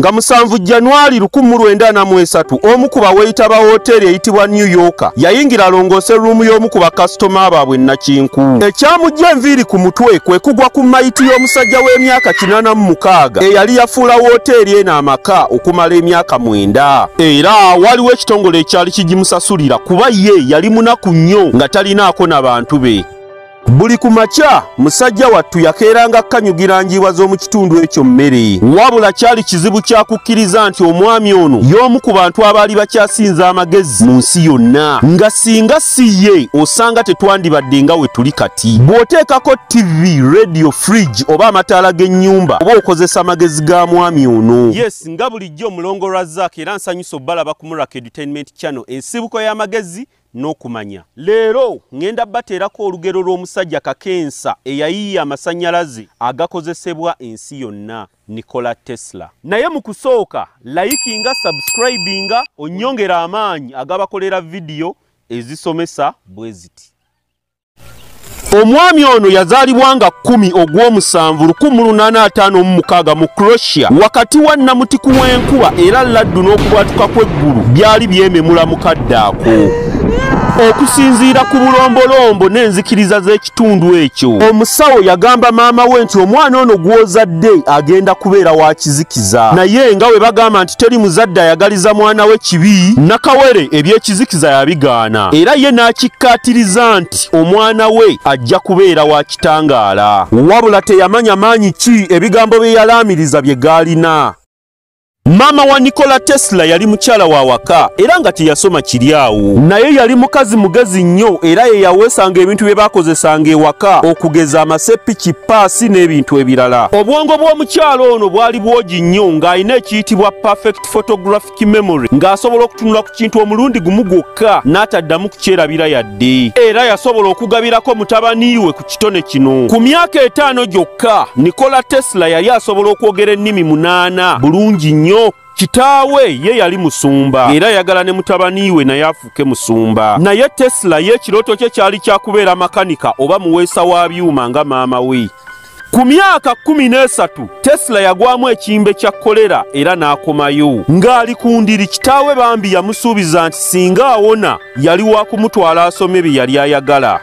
nga musanvu janwali 1993 omu ku baweyita ba woteeri eyitibwa new yorker yayingira alongoose ruumu y'omu ku bakasitoma baabwe nakinku ekyamujja enviiri ku mutwe kwe kugwa ku mayiti y'omusajja w'emyaka 86 eyali yafuula woteeri eno amaka okumala emyaka mwenda. Era waliwo ekitongole ekyali kigimusasulira kuba ye yali munaku nnyo nga talinaako na bantu be buli ku makya musajja wattu yakeeranga kkanyugira njiibwa z'omu kitundu ekyo mmere. Wabula kyali kizibu kyakukkiriza nti omwami ono y'omu ku bantu abaali bakyasinza amagezi mu nsi yonna nga singa si ye osanga tetwandibadde nga we tuli kati. Bw'oteekako tv radio fridge oba amataala g'ennyumba oba okozesa amagezi ga mwami ono. Yes nga bulijjo omulongo lwazaako era nsanyusa obbalaba ku murak entertainment channel ensibuko y'amagezi n'okumanya. Leero ŋŋenda bateerako olugero lw'omusajja kakensa eyayiiya amasannyalaze agakozesebwa ensi yonna nikola tesla. Naye mu kusooka layikinga sabusikurayibinga onnyongera amaanyi agabakolera vidiyo ezisomesa bwe ziti. Omwami ono yazaalibwa nga 1 ogw'omusanvu 1856 mu croatia wakati wa namutiku w'enkuba era laddu n'okubwatuka kw'eggulu byali byememula mukadde ako okusinziira ku bulombolombo n'enzikiriza z'ekitundu ekyo. Omusawo yagamba maama we nti omwana ono gw'ozadde agenda kubeera wa kizikiza. Naye nga we bagamba nti teri muzadde ayagaliza mwana we kibi nakawere ebyekizikiza yabigaana. Era ye n'akikkaatiriza nti omwana we ajja kubeera wa kitangaala. Wabula teyamanya maanyi ki ebigambo bye yalaamiriza bye gaalina maama wa nikola tesla yali mukyala wa waka era nga teyasoma kiri awo. Naye yali mukazi mugezi nnyo era ye yaweesanga ebintu bye baakozesanga ewaka okugeza amasepiki paasi n'ebintu ebirala. Obwongo bw'omukyala ono bwali bwogi nnyo ng'alina ekiyitibwa perfect photographic memory ng'asobola okutunula ku kintu omulundi gumu gwokka n'ataddamu kukyerabira yadde. Era yasobola okugabirako mutabani we ku kitone kino. Ku myaka etaano gyokka nikola tesla yali asobola okwogera ennimi munaana bulungi nnyo kitaawe ye yali musumba. Era yagala ne mutabani we naye afuuke musumba. Naye tesla ye ekirooto kye kyali kyakubeera makanika oba muweesa wa byuma nga maama we. Ku myaka kkumi n'esatu tesla yagwamu ekiyimbe kya kolera era n'akomayo. Ng'ali ku ndiri kitaawe bambi yamusuubiza nti singa awona yali wa kumutwala asome bye yali ayagala.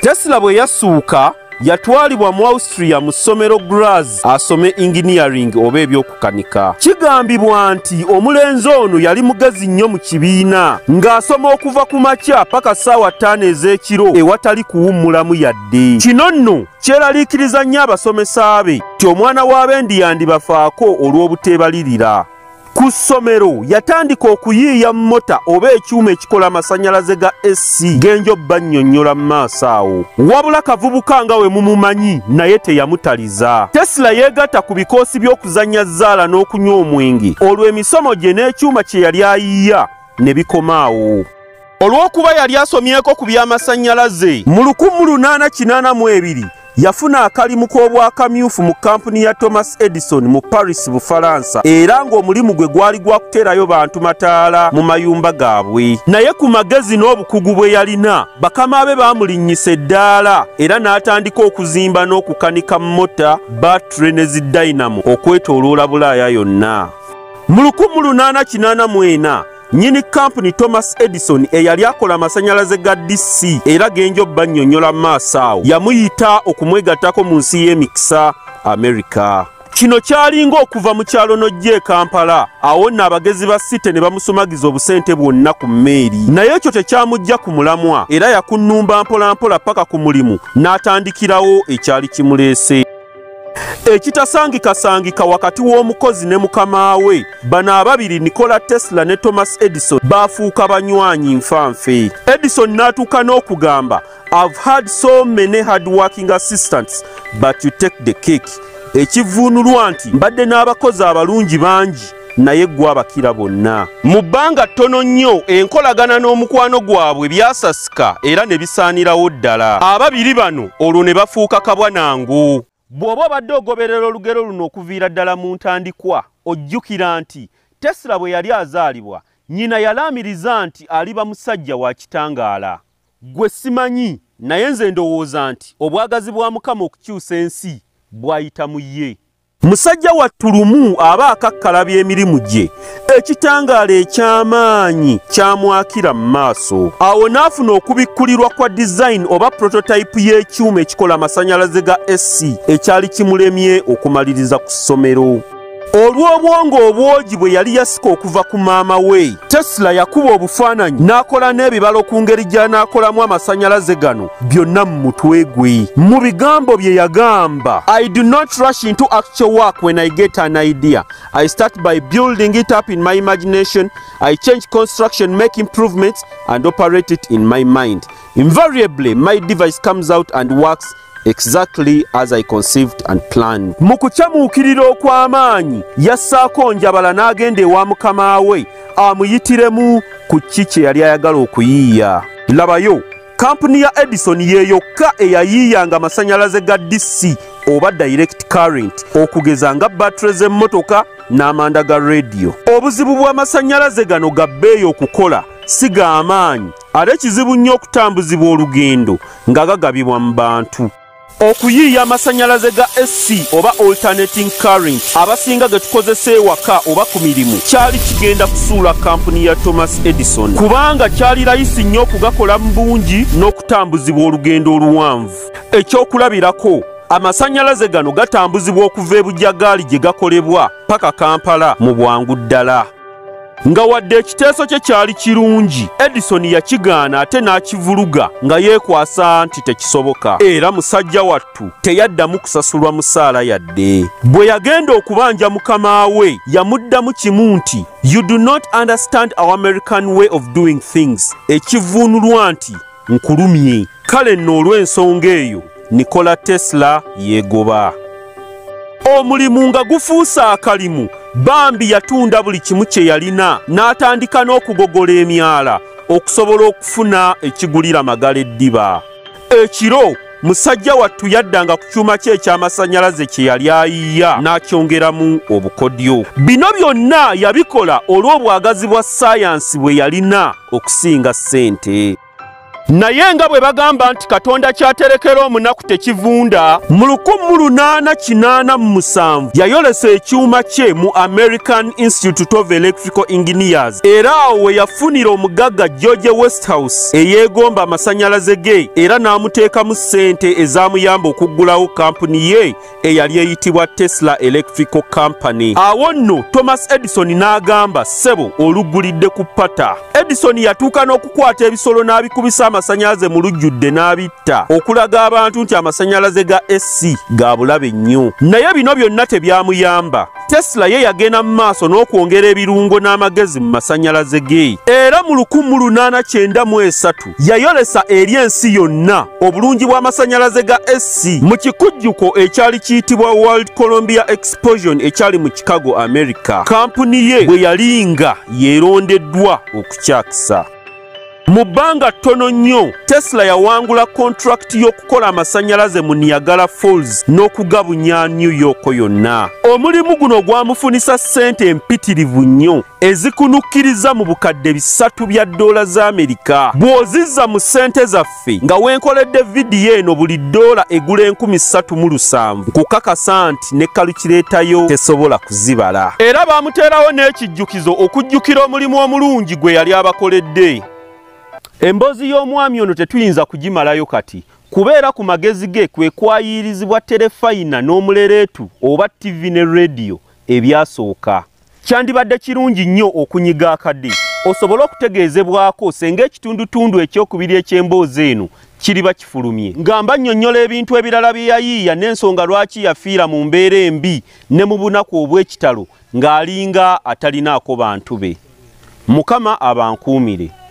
Tesla bwe yassuuka yatwalibwa mu austria mu ssomero graz asome engineering oba ebyokukanika. Kigambibwa nti omulenzi ono yali mugezi nnyo mu kibiina ng'asoma okuva ku makya paka ssaawa ttaano ez'ekiro ewatali kuwummulamu yadde. Kino nno kyeraliikiriza nnyo abasomesa be ti omwana w'abendi yandibafaako olw'obuteebalirira ku ssomero yatandika okuyiiya mota oba ekyuma ekikola amasannyalaze ga ec genjo bannyonnyola mu maaso awo. Wabula kavubuka nga we mumumanyi naye teyamutaliza. Tesila yeegatta ku bikoosi by'okuzannya zzaala n'okunywa omwenge. Olwo emisomo gye n'ekyuma kye yali ayiiya ne bikomaawo olw'okuba yali asomyeko ku by'amasannyalaze mu 1882 yafuna akalimu k'obwakamyufu mu kampuni ya thomas edison mu paris bufalansa era ng'omulimu gwe gwali gwa kuteerayo bantu mataala mu mayumba gaabwe. Naye ku magezi n'obukugu bwe yalina bakama be baamulinnyisa eddaala era n'atandika okuzimba n'okukanika mota batire ne zidayinamo okwetooloola bulaaya yonna. Mu 1884 nnyini kampuni thomas edison eyali akola amasannyalaze ga dc era genjo bannyonnyola mu maaso awo yamuyita okumwegattako mu nsi y'emikisa amerika kino kyalinga okuva mu kyalo n'ojja e kampala awo nno abagezi ba site ne bamusumagiza obusente bwonna ku mmeeri. Naye ekyo tekyamujja ku mulamwa era yakunnumba mpolampola paka ku mulimu n'atandikirawo ekyali kimuleese ekitasangikasangika wakati w'omukozi ne mukama we. Bano ababiri nikola tesla ne thomas edison baafuuka banywanyi nfanfe edison n'atuuka n'okugamba i've had so many hard working assistants but you take the cake. Ekivuunulwa nti mbadde n'abakozi abalungi bangi naye gwe abakira bonna. Mu bbanga ttono nnyo enkolagana n'omukwano gwabwe byasasika era ne bisaanirawo ddala. Ababiri bano olwo ne bafuuka kabwanangu bw'oba obadde ogoberera olugero luno okuviira ddala mu ntandikwa ojjukira nti tesila bwe yali azaalibwa nnyina yalaamiriza nti aliba musajja wa kitangaala. Gwe simanyi naye nze ndowooza nti obwagazi bwa mukama okukyusa ensi bwayita mu ye musajja wattulumu aba akakkalabya emirimu gye. Ekitangaala eky'amaanyi kyamwakira mu maaso. Awo n'afuna okubikkulirwa kwa design oba prototype y'ekyuma ekikola amasanyalaze ga sc ekyali kimulemye okumaliriza ku ssomero olw'obwongo obwogi bwe yali yasika okuva ku maama we. Tesla yakuba obufaananyi n'akola n'ebibalo ku ngeri gy'anaakolamu amasanyalaze gano byonna mu mutwe gwe. Mu bigambo bye yagamba i do not rush into actual work when i get an idea. I start by building it up in my imagination. I change construction make improvements and operate it in my mind. Invariably my device comes out and works exactly as I conceived and planned. mu kukyamuukirira okw'amaanyi yassaako njabala n'agenda ewa mukama we amuyitiremu ku ki kye yali ayagala okuyiiya. Labayo kampuni ya edison ye yokka eyayiiyanga amasanyalaze ga dc oba direct current okugeza nga batire z'emmotoka n'amanda ga rediyo obuzibu bw'amasanyalaze gano ga bbeeyi okukola si ga amaanyi ate kizibu nnyo okutambuzibwa olugendo nga gagabibwa mu bantu okuyiiya amasanyalaze ga sc oba alternating current abasinga ge tukozesa ewaka oba ku mirimu kyali kigenda kusuula kampuni ya thomas edison. Kubanga kyali layisi nnyo okugakola mu bungi n'okutambuzibwa olugendo oluwanvu. Ekyokulabirako amasanyalaze gano gatambuzibwa okuva ebujjagaali gye gakolebwa paka kampala mu bwangu ddala nga wadde ekiteeso kye kyali kirungi. Edison yakigaana ate n'akivuluga nga yeekwasa nti tekisoboka. Era musajja wattu teyaddamu kusasulwa musaala yadde. Bwe yagenda okubanja mukama we yamuddamu kimu nti you do not understand our american way of doing things. Ekivuunulwa nti nkulumye. Kale nno olw'ensonga eyo nikola tesla yeegoba. Omulimu nga gufuuse akalimu bambi yatunda buli kimu kye yalina n'atandika n'okugogola emyala okusobola okufuna ekigulira magala eddiba. Ekiro musajja wattu yaddanga ku kyuma kye eky'amasanyalaze kye yali ayiiya n'akyongeramu obukodyo. Bino byonna yabikola olw'obwagazi bwa saayansi bwe yalina okusinga ssente naye nga bwe bagamba nti katonda kyaterekera omunaku tekivunda mu 1887 yayolesa ekyuma kye mu american institute of electrical engineers. Era awo we yafunira omugagga george westhouse eyeegomba amasanyalaze ge era n'amuteekamu ssente ezamuyamba okuggulawo kampuni ye eyali eyitibwa tesla electrical company. Awo nno thomas edison n'agamba ssebo oluggulidde ku pata edison yatuuka n'okukwata ebisolo n'abikubisa amasanyalaze mu lujjudde n'abitta. Okulaga abantu nti amasanyalaze ga sc ga bulabe nnyo. Naye bino byonna tebyamuyamba. Tesla ye yagenda mu maaso n'okwongera ebirungo n'amagezi mu masanyalaze ge. Era mu 1893 yayolesa eri ensi yonna obulungi bw'amasanyalaze ga sc mu kikujjuko ekyali kiyitibwa world columbia explosion ekyali mu chicago america. Kampuni ye bwe yali nga yeerondeddwa okukyakisa mu bbanga ttono nnyo tesla yawangula kontrakiti y'okukola amasanyalaze mu niagara falls n'okugabunya new york yonna. Omulimu guno gwamufunisa ssente empitirivu nnyo ezikunukkiriza mu bukadde bisatu bya ddoola za amerika. Bw'ozizza mu ssente zaffe nga wenkoledde vidiyo eno buli ddoola egula enkumi ssatu mu lusanvu nkukakasa nti ne kalukireetayo tesobola kuzibala. Era baamuteerawo n'ekijjukizo okujjukira omulimu omulungi gwe yali abakoledde emboozi y'omwami ono tetuyinza kugimalayo kati. Kubeera ku magezi ge kwe kwayirizibwa terefayina n'omulereetu oba ttivi ne rediyo ebyasooka. Kyandibadde kirungi nnyo okunyiga akadde. Osobole okutegeezebwako senga ekitundutundu ekyokubiri eky'emboozi eno kiriba kifulumye. Ngamba nnyonnyola ebintu ebirala bye yayiiya n'ensonga lwaki yafiira mu mbeera embi ne mu bunaku obw'ekitalo ng'alinga atalinaako bantu be. Mukama abankuumire